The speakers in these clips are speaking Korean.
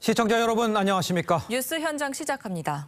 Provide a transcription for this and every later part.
시청자 여러분 안녕하십니까? 뉴스 현장 시작합니다.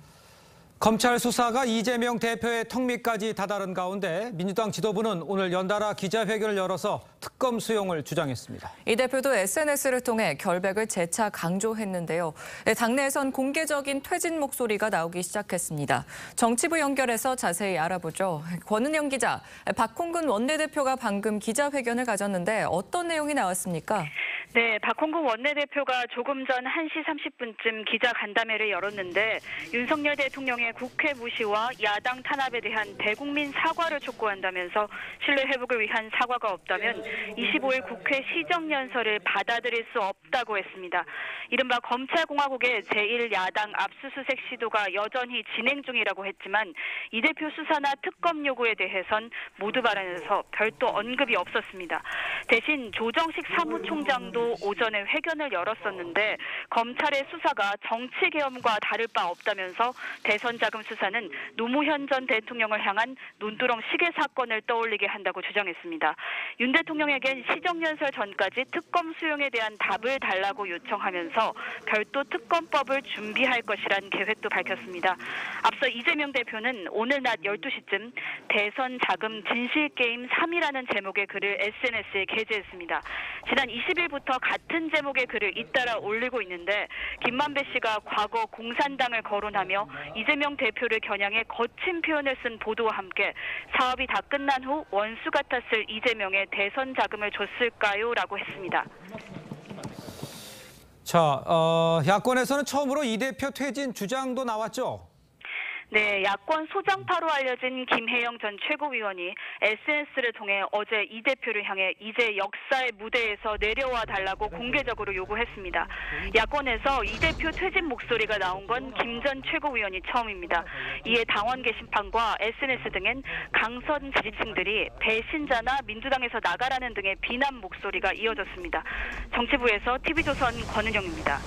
검찰 수사가 이재명 대표의 턱밑까지 다다른 가운데 민주당 지도부는 오늘 연달아 기자회견을 열어서 특검 수용을 주장했습니다. 이 대표도 SNS를 통해 결백을 재차 강조했는데요. 네, 당내에선 공개적인 퇴진 목소리가 나오기 시작했습니다. 정치부 연결해서 자세히 알아보죠. 권은영 기자, 박홍근 원내대표가 방금 기자회견을 가졌는데 어떤 내용이 나왔습니까? 네, 박홍근 원내대표가 조금 전 1시 30분쯤 기자 간담회를 열었는데 윤석열 대통령의 국회 무시와 야당 탄압에 대한 대국민 사과를 촉구한다면서 신뢰 회복을 위한 사과가 없다면 25일 국회 시정연설을 받아들일 수 없다고 했습니다. 이른바 검찰공화국의 제1야당 압수수색 시도가 여전히 진행 중이라고 했지만 이 대표 수사나 특검 요구에 대해선 모두 발언에서 별도 언급이 없었습니다. 대신 조정식 사무총장 도 오전에 회견을 열었었는데 검찰의 수사가 정치 계엄과 다를 바 없다면서 대선 자금 수사는 노무현 전 대통령을 향한 논두렁 시계 사건을 떠올리게 한다고 주장했습니다. 윤 대통령에겐 시정연설 전까지 특검 수용에 대한 답을 달라고 요청하면서 별도 특검법을 준비할 것이란 계획도 밝혔습니다. 앞서 이재명 대표는 오늘 낮 12시쯤 대선 자금 진실 게임 3이라는 제목의 글을 SNS에 게재했습니다. 지난 20일부터 같은 제목의 글을 잇따라 올리고 있는데 김만배 씨가 과거 공산당을 거론하며 이재명 대표를 겨냥해 거친 표현을 쓴 보도와 함께 사업이 다 끝난 후 원수 같았을 이재명의 대선 자금을 줬을까요? 라고 했습니다. 자, 어, 야권에서는 처음으로 이 대표 퇴진 주장도 나왔죠. 네, 야권 소장파로 알려진 김혜영 전 최고위원이 SNS를 통해 어제 이 대표를 향해 이제 역사의 무대에서 내려와 달라고 공개적으로 요구했습니다. 야권에서 이 대표 퇴진 목소리가 나온 건 김 전 최고위원이 처음입니다. 이에 당원 게시판과 SNS 등엔 강선 지지층들이 배신자나 민주당에서 나가라는 등의 비난 목소리가 이어졌습니다. 정치부에서 TV조선 권은영입니다.